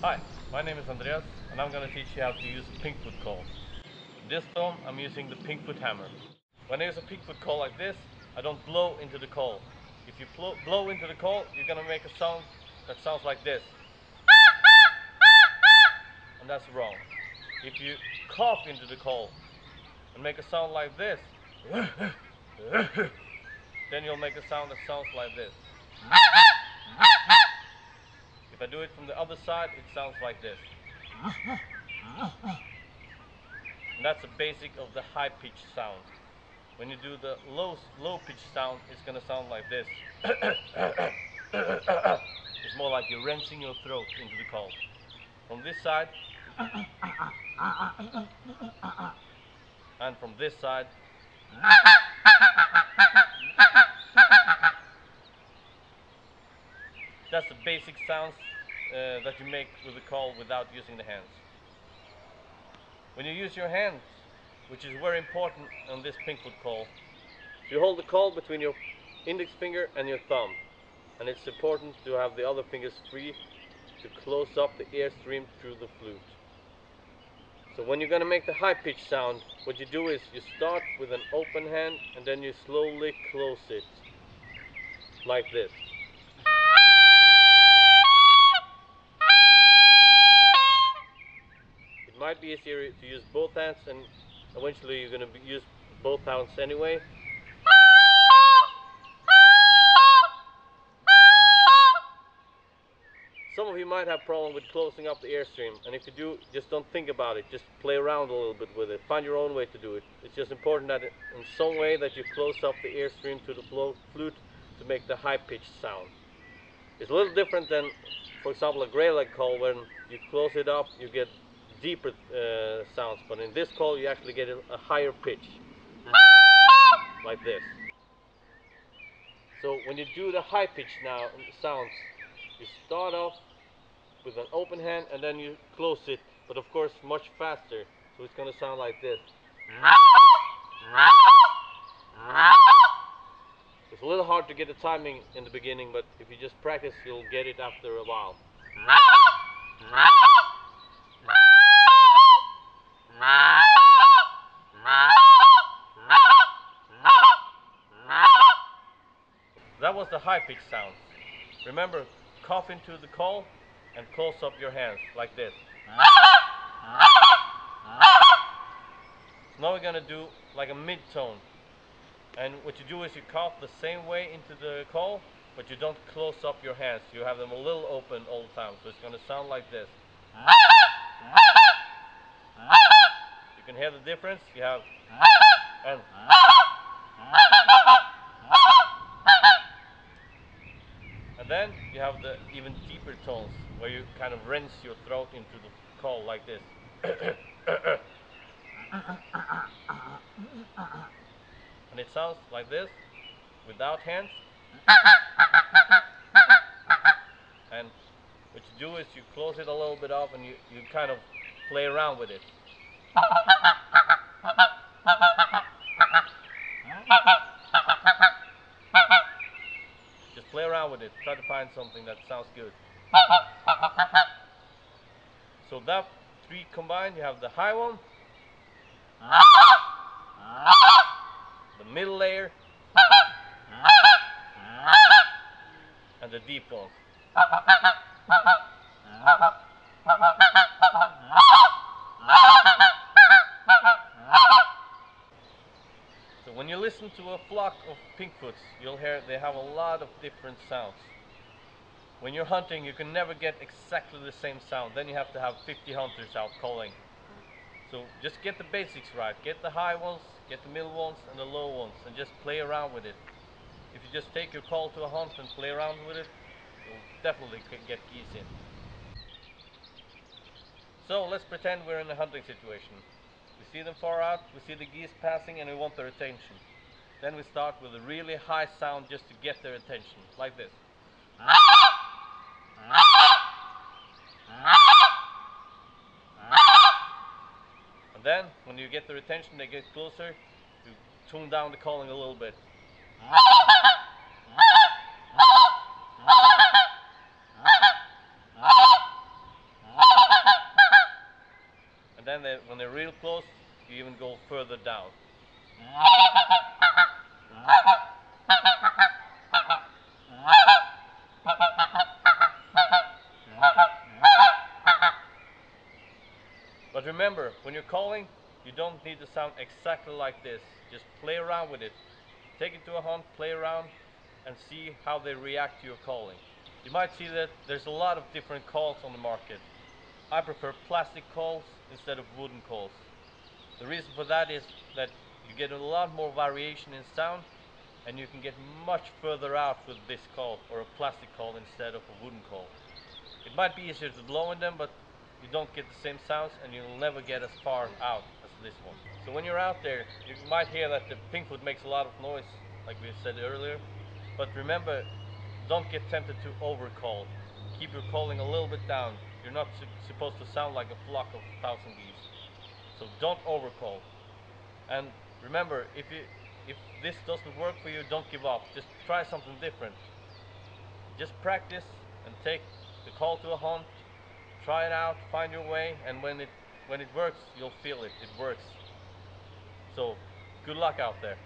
Hi, my name is Andreas and I'm going to teach you how to use a pinkfoot call. This time I'm using the pinkfoot hammer. When I use a pinkfoot call like this, I don't blow into the call. If you blow into the call, you're going to make a sound that sounds like this. And that's wrong. If you cough into the call and make a sound like this, then you'll make a sound that sounds like this. If I do it from the other side, it sounds like this. And that's the basic of the high pitch sound. When you do the low low pitch sound, it's gonna sound like this. it's more like you're rinsing your throat into the call. From this side, and from this side, that's the basic sounds uh, that you make with the call without using the hands. When you use your hands, which is very important on this pinkfoot call, you hold the call between your index finger and your thumb. And it's important to have the other fingers free to close up the airstream through the flute. So when you're going to make the high pitch sound, what you do is you start with an open hand and then you slowly close it like this. Might be easier to use both hands and eventually you're going to use both hands anyway. Some of you might have problem with closing up the airstream and if you do, just don't think about it, just play around a little bit with it. Find your own way to do it. It's just important that in some way that you close up the airstream to the flute to make the high pitched sound. It's a little different than, for example, a greylag call when you close it up, you get deeper uh, sounds, but in this call you actually get a, a higher pitch, like this. So when you do the high pitch now sounds, you start off with an open hand and then you close it, but of course much faster. So it's going to sound like this. It's a little hard to get the timing in the beginning, but if you just practice, you'll get it after a while. The high pitch sound. Remember, cough into the call and close up your hands like this. Now we're gonna do like a mid-tone. And what you do is you cough the same way into the call, but you don't close up your hands. You have them a little open all the time. So it's gonna sound like this. You can hear the difference. You have and then you have the even deeper tones where you kind of rinse your throat into the call like this. and it sounds like this without hands. and what you do is you close it a little bit off and you, you kind of play around with it. play around with it. Try to find something that sounds good. So that three combined, you have the high one, the middle layer, and the deep one. So when you listen to a flock of pinkfoots, you'll hear they have a lot of different sounds. When you're hunting, you can never get exactly the same sound. Then you have to have 50 hunters out calling. So just get the basics right. Get the high ones, get the middle ones, and the low ones, and just play around with it. If you just take your call to a hunt and play around with it, you'll definitely get geese in. So let's pretend we're in a hunting situation. We see them far out, we see the geese passing and we want their attention. Then we start with a really high sound just to get their attention, like this. Then, when you get the retention, they get closer, you tune down the calling a little bit. And then they, when they're real close, you even go further down. Remember, when you're calling, you don't need to sound exactly like this. Just play around with it. Take it to a hunt, play around, and see how they react to your calling. You might see that there's a lot of different calls on the market. I prefer plastic calls instead of wooden calls. The reason for that is that you get a lot more variation in sound and you can get much further out with this call or a plastic call instead of a wooden call. It might be easier to blow in them but you don't get the same sounds and you'll never get as far out as this one. So when you're out there you might hear that the Pinkfoot makes a lot of noise like we said earlier but remember don't get tempted to overcall. Keep your calling a little bit down. You're not su supposed to sound like a flock of thousand geese. So don't overcall. And remember, if you if this doesn't work for you, don't give up. Just try something different. Just practice and take the call to a hunt. Try it out, find your way, and when it when it works, you'll feel it. It works. So good luck out there.